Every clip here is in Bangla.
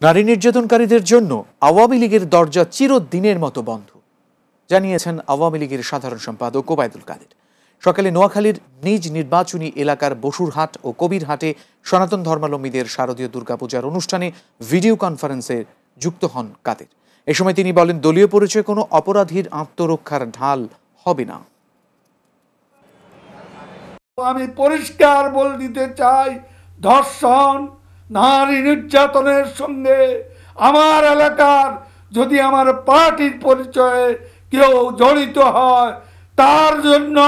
নারী নির্যাতনকারীদের জন্য আওয়ামী লীগের দরজা চিরদিনের মতো বন্ধ। জানিয়েছেন আওয়ামী লীগের সাধারণ সম্পাদক ওবায়দুল কাদের। সকালে নোয়াখালীর নিজ নির্বাচনী এলাকার বসুরহাট ও কবিরহাটে সনাতন ধর্মাবলম্বীদের শারদীয় দুর্গাপূজার অনুষ্ঠানে ভিডিও কনফারেন্সে যুক্ত হন কাদের। এ সময় তিনি বলেন, দলীয় পরিচয় কোনো অপরাধীর আত্মরক্ষার ঢাল হবে না। আমি পরিষ্কার বলে দিতে চাই, ধর্ষণ নারী নির্যাতনের সঙ্গে আমার এলাকার যদি আমার পার্টির পরিচয়ে কেউ জড়িত হয়, তার জন্য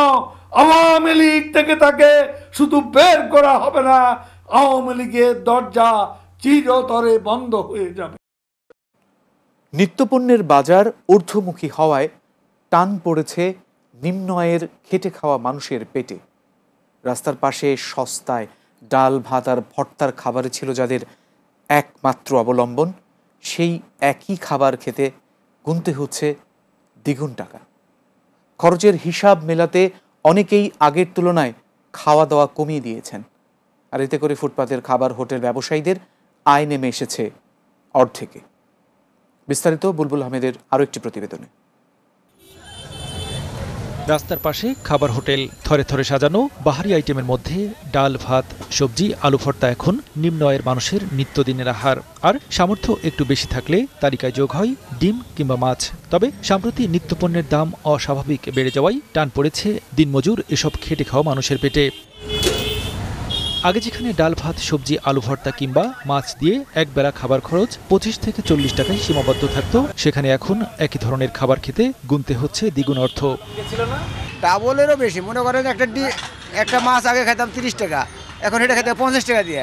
আওয়ামী লীগ থেকে তাকে শুধু বের করা হবে না, আওয়ামী লীগের দরজা চিরতরে বন্ধ হয়ে যাবে। নিত্যপণ্যের বাজার ঊর্ধ্বমুখী হওয়ায় টান পড়েছে নিম্ন আয়ের খেটে খাওয়া মানুষের পেটে। রাস্তার পাশে সস্তায় ডাল, ভাত আর ভর্তার খাবারে ছিল যাদের একমাত্র অবলম্বন, সেই একই খাবার খেতে গুনতে হচ্ছে দ্বিগুণ টাকা। খরচের হিসাব মেলাতে অনেকেই আগের তুলনায় খাওয়া দাওয়া কমিয়ে দিয়েছেন। আর এতে করে ফুটপাতের খাবার, হোটেল ব্যবসায়ীদের আয় নেমে এসেছে অর্ধেকে। বিস্তারিত বুলবুল আহমেদের আরও একটি প্রতিবেদনে। রাস্তার পাশে খাবার হোটেল, থরে থরে সাজানো, বাহারি আইটেমের মধ্যে ডাল, ভাত, সবজি, আলু ভর্তা এখন নিম্ন আয়ের মানুষের নিত্যদিনের আহার। আর সামর্থ্য একটু বেশি থাকলে তালিকায় যোগ হয় ডিম কিংবা মাছ। তবে সম্প্রতি নিত্যপণ্যের দাম অস্বাভাবিক বেড়ে যাওয়ায় টান পড়েছে দিনমজুর এসব খেটে খাওয়া মানুষের পেটে। আগে যেখানে ডাল ভাত সবজি আলু ভর্তা কিংবা মাছ দিয়ে একবেলা খাবার খরচ পঁচিশ থেকে চল্লিশ টাকায় সীমাবদ্ধ থাকতো সেখানে এখন একই ধরনের খাবার খেতে গুনতে হচ্ছে দ্বিগুণ অর্থ। ডাবলেরও বেশি মনে করেন একটা ডি একটা মাছ আগে খাইতাম তিরিশ টাকা এখন এটা খাইতে পঞ্চাশ টাকা দিয়ে।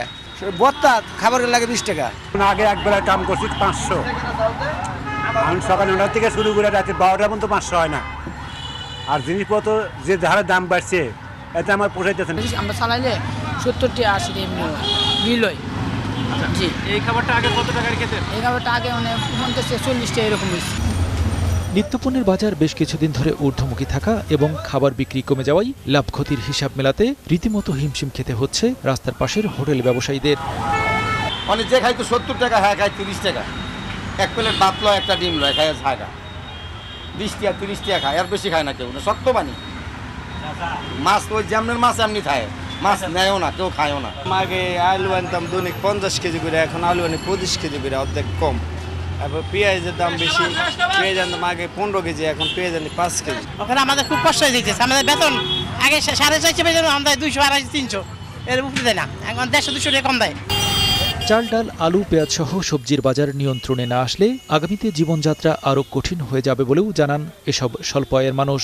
বত্তা খাবার লাগে বিশ টাকা। আগে একবেলা কাম করছি পাঁচশো। এখন সকাল নটার থেকে শুরু করে রাতে বারোটা পর্যন্ত পাঁচশো হয় না। আর জিনিসপত্র যে হারে দাম বাড়ছে এতে আমার পোষাইতেছে না। আমরা চালাইলে সত্তরটি আশি এমনি বিল হয় জি। এই খাবারটা আগে কত টাকার খেতে এই খাবারটা আগে মানে পঞ্চাশ চল্লিশটা এরকম হয়েছে। নিত্যপণ্যের বাজার বেশ কিছুদিন ধরে ঊর্ধ্বমুখী থাকা এবং খাবার বিক্রি কমে যাওয়ায় লাভ ক্ষতির হিসাব মেলাতে রীতিমতো হিমশিম খেতে হচ্ছে রাস্তার পাশের হোটেল ব্যবসায়ীদের। মানে যে খাইতো সত্তর টাকা হ্যাঁ খায় তিরিশ টাকা। এক প্লেট ভাত লয় একটা ডিম লয় খায় জায়গা বিশ টাকা তিরিশ টাকা খায় আর বেশি খায় না কেউ না শক্ত পানি। মাছ ওই যেমনের মাছ এমনি খায়। মাছ নেয়ও না কেউ খায়ও না। আগে আলু আনতাম দৈনিক পঞ্চাশ কেজি করে এখন আলু আনি পঁচিশ কেজি করে অর্ধেক কম। তারপর পেঁয়াজের দাম বেশি পেঁয়াজ আনতাম আগে পনেরো কেজি এখন পেঁয়াজ আনি পাঁচ কেজি। ওখানে আমাদের খুব কষ্ট হয়ে যেতেছে আমাদের বেতন আগে সাড়ে চারশো বেতন আমাদের দুইশো আড়াইশো তিনশো। এর উপরে দেয় না এখন দেড়শো দুশো টাকা কম দেয়। চাল ডাল আলু পেঁয়াজ সহ সবজির বাজার নিয়ন্ত্রণে না আসলে আগামীতে জীবনযাত্রা আরও কঠিন হয়ে যাবে বলেও জানান এসব স্বল্প আয়ের মানুষ।